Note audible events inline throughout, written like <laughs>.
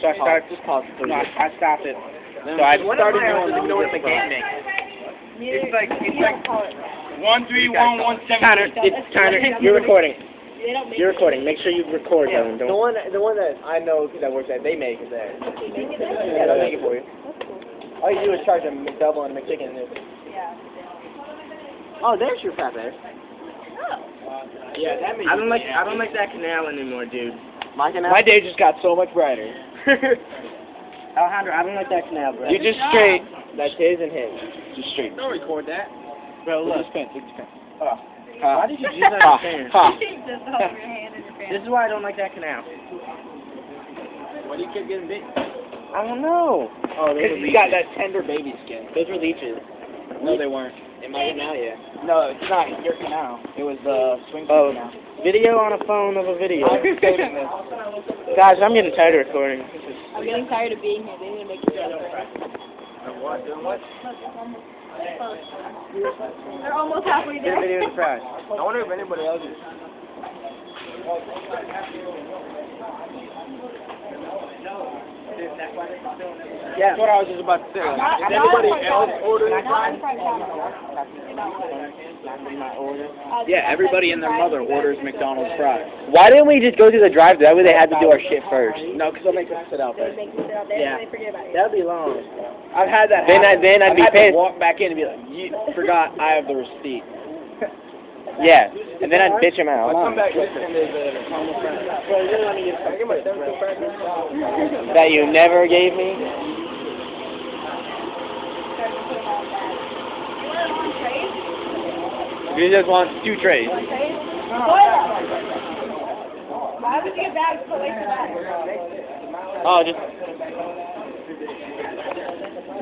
So I start. Just pause. No, I, I stopped it. So I One started doing uncles the game game. makes. It's like it's like One three one one seven. Tanner, it's Tanner. <laughs> You're recording. They don't make You're recording. Make sure you record Yeah, them. the Don't. one, the one that I know that works at They Make is there. Yeah, they'll make it for you. All you do is charge a McDouble and a McChicken. And Yeah. oh, there's your fat bear. Uh, yeah, that makes. I don't like. I don't like that canal anymore, dude. My canal. My day just got so much brighter. <laughs> Alejandro, I don't like that canal, bro. You just straight. That's his and his. Just straight. Don't record that. bro, Look look. this pen. Look this pen. Oh. Why did you use that Ha, stand? ha. <laughs> Just hold your hand in your pants. This is why I don't like that canal. Why do you keep getting big? I don't know. Oh, Because you got that tender baby skin. Those were leeches. No, they weren't. In my canal, yeah. No, it's not your canal. It was the swing Oh, canal. video on a phone of a video. I'm this. <laughs> Guys, I'm getting tired of recording. This is I'm getting tired of being here. They need to make it better. What? Doing what? They're almost halfway This there. video is trash. I wonder if anybody else is. Yeah. That's what I was just about to say. Like, is anybody else ordering fries? Friday. my order. Uh, Yeah, everybody and their mother orders McDonald's fries. Why didn't we just go through the drive-thru? That way they had to do our shit first. No, because they'll make us sit out there. make you sit out there Yeah. and they forget about it. That'd be long. I've had that. Then I, then I'd I've be had pissed. To walk back in and be like, you forgot I have the receipt. Yeah. And then I'd bitch him out. I come back with ten days later. caramel fries. Well, you didn't let me get. Can I get my seven fries? That you never gave me. You just want two trays. Why would you get bags so late that? Oh, just.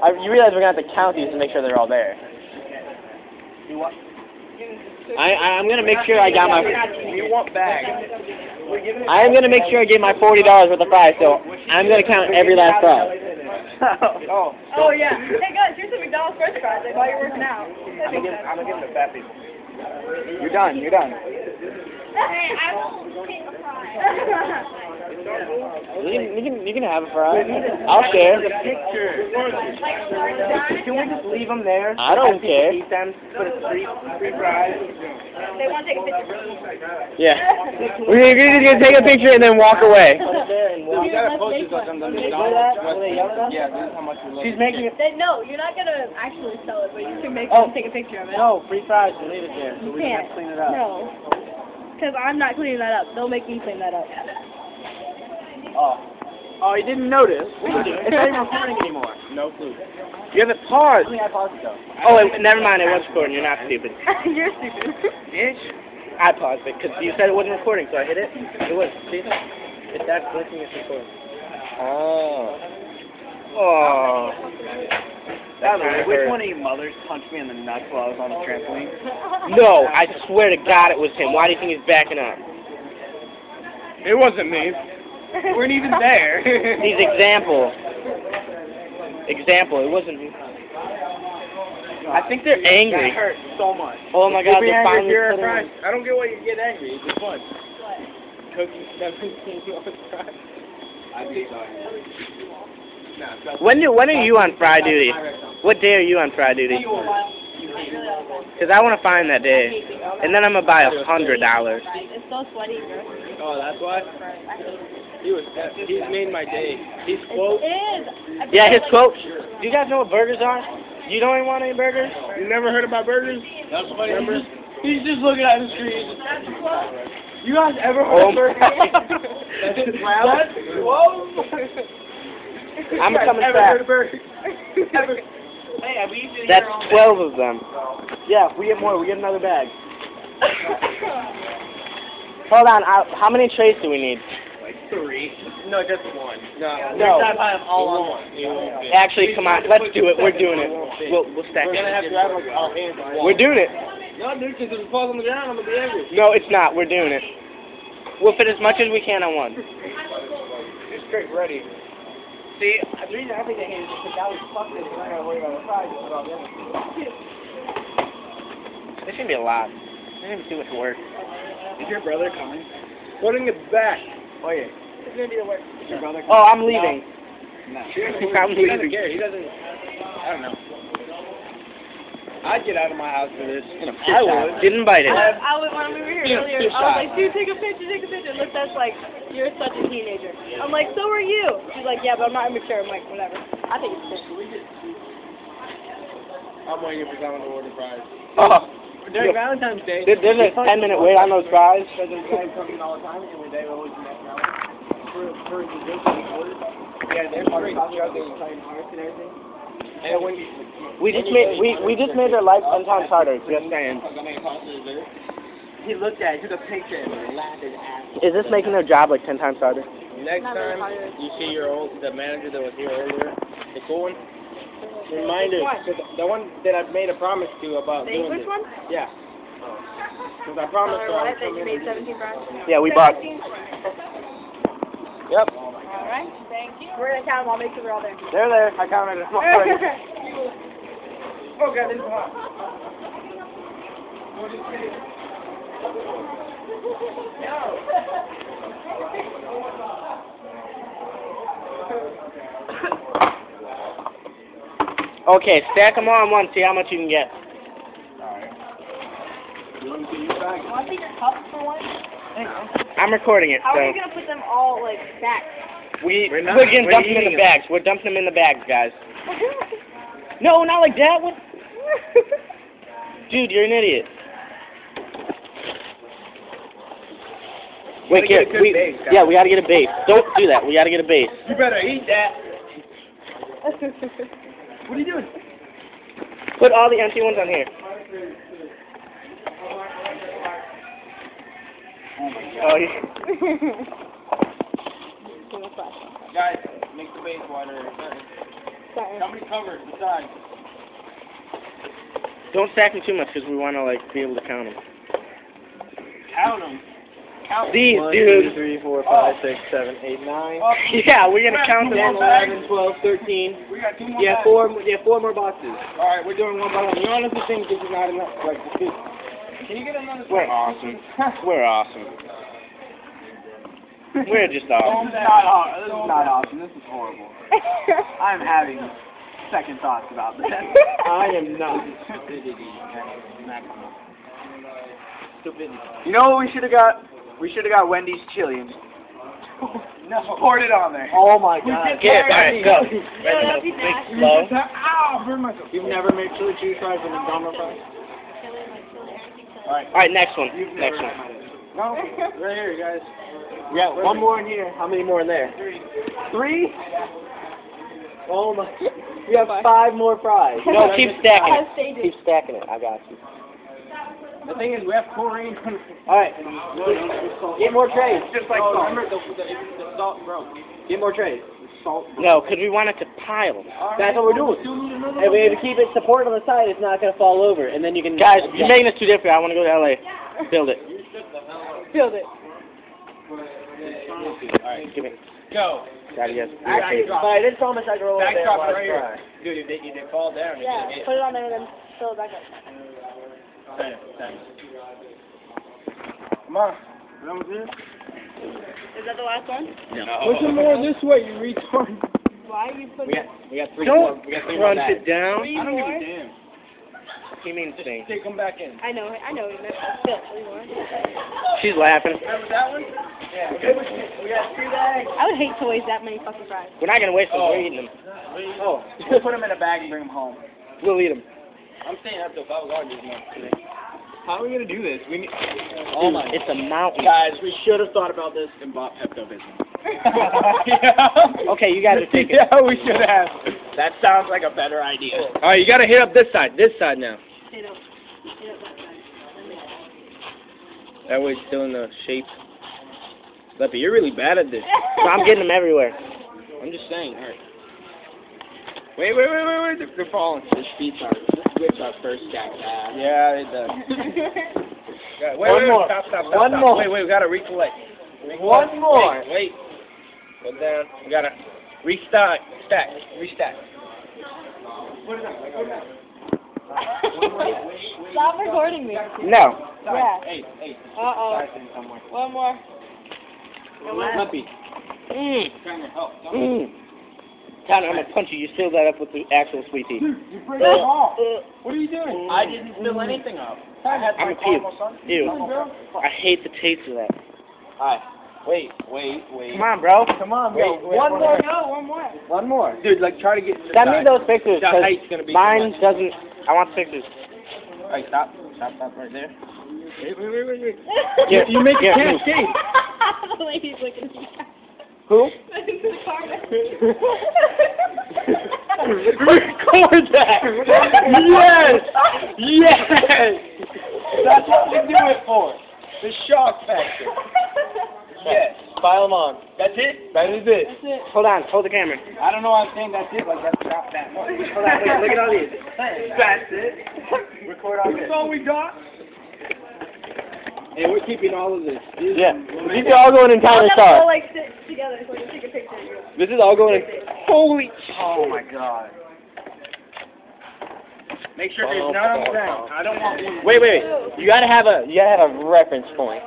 I, you realize we're gonna have to count these to make sure they're all there. I I'm gonna make sure I got my. You want bags? I am gonna make sure I get my forty dollars worth of fries. So I'm gonna count every last fry. oh. Oh yeah. Hey guys, here's some McDonald's French fries like, while you're working out. That makes sense. I'm gonna give them to fat people. You're done. You're done. Hey, I will take a fry. You can you can you can have a fry. I'll share. Can we just leave them there? I don't care. Eat them. Put a free, free fries. They want to take a picture. Yeah. We're just gonna take a picture and then walk away. You gotta post this on the Will McDonald's. they yell at us? Yeah, this is how much we love. She's making it. They, no, you're not gonna actually sell it, but you can make Oh. them take a picture of it. No, free fries. and leave it there. So You we can can't. clean it up. No. Because I'm not cleaning that up. They'll make me clean that up. Oh. Oh, you didn't notice. It's not even recording anymore. No clue. You have it paused. I mean, I paused it though. Oh, it, never mind. It was recording. You're not stupid. <laughs> you're stupid. Bitch. I paused it because you said it wasn't recording, so I hit it. It was. See? If that's blinking, it's recording. Oh. Oh. By the way, which one of you mothers punched me in the nuts while I was on the trampoline? No, I swear to God it was him. Why do you think he's backing up? It wasn't me. We <laughs> weren't even there. <laughs> He's example. Example. It wasn't me. I think they're angry. That hurt so much. Oh my God, they're finally you're putting I don't get why you get angry. It's just fun. Cookie seventeen on fries. I'd be sorry. Nah, When do when are you on fry duty? What day are you on fry duty? Because I want to find that day, and then I'm gonna buy a hundred dollars. It's so sweaty, bro. Oh, that's why. He was. He's made my day. His quote. is. I Yeah, his quote. Do you guys know what burgers are? You don't even want any burgers? You never heard about burgers? That's funny. Remember? He's just looking at the street. You guys ever heard Oh of burgers? my- <laughs> That's whoa. <laughs> I'm You guys coming ever back. heard of burgers? <laughs> Ever- That's twelve of them. Yeah, if we get more, we get another bag. <laughs> Hold on. I, how many trays do we need? Like three. No, just one. No. No. Next time I have all on one. You. Actually, come on. Let's do it. We're doing it. We'll we'll stack We're gonna have it. to have like our hands on. We're doing it. No, dude, because if it falls on the ground, I'm gonna be angry. No, it's not. We're doing it. We'll fit as much as we can on one. You're straight ready. See, the reason I think I hate it is because now we fucked it. We're not gonna worry about the fries. It's about the other This should be a lot. This is too much work. Is your brother coming? Putting it back. Oh yeah. is gonna be the worst. Your brother? Oh, I'm leaving. No. <laughs> I'm he doesn't care. He doesn't. I don't know. I'd get out of my house for this. I would. Didn't bite it. I, I was, when we were here earlier, I was eye. like, dude, take a picture, take a picture. Look, that's like, you're such a teenager. I'm like, so are you. She's like, yeah, but I'm not immature. I'm like, whatever. I think it's sick. I'm waiting for someone to order fries. Oh, During Yeah. Valentine's Day. there- there's a 10 minute wait on those fries. Because there's guys coming all the time, and they always do that now. For, for the drinks and orders. Yeah, they're part of the coffee house, they were trying hearts and everything. And when. We just made we we just made their life ten times harder. Just saying. He looked at it, took a picture, and laughed his ass Is this making their job like ten times harder? Next time you see your old the manager that was here earlier, the cool one, remind her What? 'cause the one that I made a promise to about The doing English this. one? Yeah. Because I promised oh, her Or I what? would come you in made 17 do? Yeah, we bought. Yep, Alright, thank you. We're gonna count them all, make sure they're all there. they're there. I counted them already. Oh god, this is hot. Okay, stack them all in one. See how much you can get. Want to see your cups for one? I'm recording it, How are you so gonna put them all, like, stacked? We We're we're, not- gonna we're dump them in the bags. We're dumping them in the bags, guys. No, not like that. What? <laughs> Dude, you're an idiot. Wait, here, get a good we, base, yeah, we gotta get a base. Don't do that. We gotta get a base. You better eat that. <laughs> What are you doing? Put all the empty ones on here. Oh, yeah. <laughs> Guys, make the base water. Somebody cover it, the side. Don't stack them too much because we want to like be able to count them. Count them. Count These, One, dude. two, three, four, five, oh. six, seven, eight, nine. Oh, <laughs> Yeah, we're gonna count them. 10, all. 11, 12, 13. we got two more Yeah, bags. four, yeah, four more boxes. All right, we're doing one by one. You honestly think this is not enough? Like, this, can you get another? one? We're awesome. We're awesome. We're just This awesome. is not aw- This is not awesome. This is horrible. <laughs> I'm having second thoughts about this. I am not. <laughs> Stupidity. You know what we should have got? We should have got Wendy's chili and No. poured it on there. Oh my god. Get it, alright, go. <laughs> Yeah, that'd be Think nasty. slow. Ow! Ah, Burned myself. You've never made chili cheese fries with McDonald's fries? Alright, next one. You've Next one. No, right here, guys. We got one more in here. How many more in there? Three? Three? Oh my. We have five more fries. <laughs> No, keep stacking it. Keep stacking it. I got you. The thing is, we have chlorine. Alright. Get more trays. Just like salt. Oh, remember, the, the, the salt broke. Get more trays. Salt. No, because we want it to pile. That's what we're doing. And we have to keep it supported on the side. It's not going to fall over. And then you can. Guys, you're making this too difficult. I want to go to LA. Build it. Build it. Alright, Give me. go. Got it, yes. Backdrop. But I did promise I'd roll over there Backdrop right here. Dude, if they, if they fall down, Yeah, get put it on there and then fill it back up. Send it, send it. Come on. That was it? Is that the last one? No. Put some more this way, you retard. Why are you putting We got, we got three more. Don't We got three more crunch bags. it down. three I don't give more? a damn. He means thing. Take them back in. I know, I know. what you meant. Still. She's laughing. Remember that one? Yeah. We got three bags. I would hate to waste that many fucking fries. We're not gonna waste them. Oh. We're eating them. Oh, we'll put them in a bag and bring them home. We'll eat them. I'm staying up till 5 o'clock this month today. How are we gonna do this? We need. Oh my! It's a mountain. Guys, we should have thought about this and bought Pepto Bismol. yeah. <laughs> Okay, you guys are taking. Yeah, we should have. That sounds like a better idea. All right, you gotta hit up this side. This side now. Stay up. Stay up that side. That way it's still in the shape. Leppy, you're really bad at this. So <laughs> I'm getting them everywhere. I'm just saying. All right. Wait, wait, wait, wait, wait. They're, they're falling. This beats our, this whips our first stack back. Yeah, it does. <laughs> Yeah, wait, One wait, more. Stop, stop, stop, One stop. more. Wait, wait, we gotta recollect. One more. Wait, wait. Go down. We gotta restack. Stack. Restack. Stop recording me. No. Yeah. Hey, hey. Uh oh. One more. Leppy, Mm. Trying to help. Mm. Tyler, I'm gonna punch you. You seal that up with the actual sweet tea. You break them off. What are you doing? I didn't fill anything up. I had I'm a puke. caramel. Ew. I hate the taste of that. Alright. Wait, wait, wait. Come on, bro. Come on, Wait, wait, one more. No, one more. One more. Dude, like try to get. Send me those pictures, The 'cause height's gonna be mine doesn't. I want pictures. Alright, stop. Stop, stop right there. Wait, wait, wait, wait, wait. <laughs> Here, You make here, a move. cascade. <laughs> the lady's looking at me. Who? Into <laughs> the carpet. Record that. Yes! Yes! That's what we do it for. The shock factor. Yes. File them on. That's it? That is it. That's it. Hold on. Hold the camera. I don't know why I'm saying that's it, like that's not that much. Hold on. Wait, look at all these. That's it. Record all this. That's all we got? And we're keeping all of this. Yeah. These are all going in I'll Tyler's to car. all like sit together so I can take a picture. This is all going in. Holy. Oh my god. Make sure there's none on the ground. I don't want one. Wait, wait, wait. You gotta have a. You gotta have a reference point.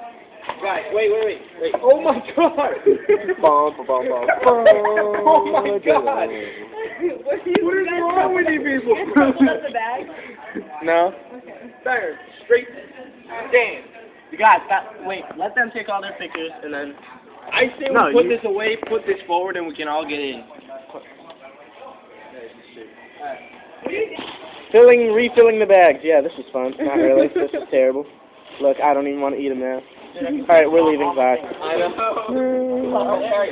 Right, wait, wait, wait. wait. Oh my god. Bum, bum, bum, bum. <laughs> Oh, oh my God. what are you, What is you wrong with you people? You guys crumpled up the bag? No. There, straight. Stand. You guys, stop. Wait. Let them take all their pictures and then. I say we No, put you- this away, put this forward, and we can all get in. Filling, refilling the bags. Yeah, this is fun. Not really. this is <laughs> terrible. Look, I don't even want to eat them now. All right, we're leaving. Bye. I know. Hmm.